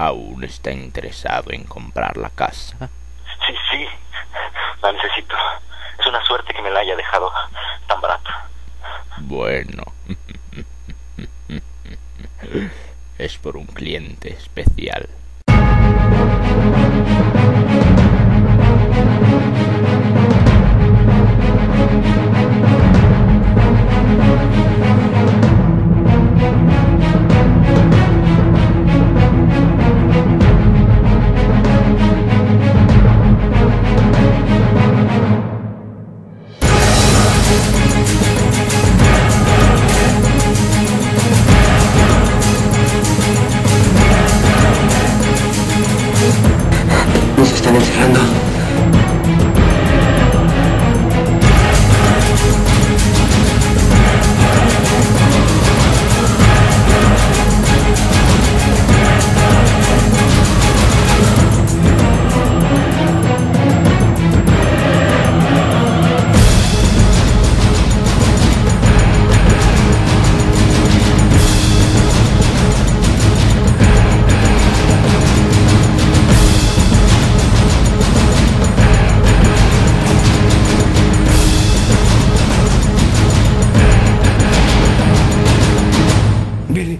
¿Aún está interesado en comprar la casa? Sí, sí. La necesito. Es una suerte que me la haya dejado tan barata. Bueno. es por un cliente especial. Nos están encerrando. biri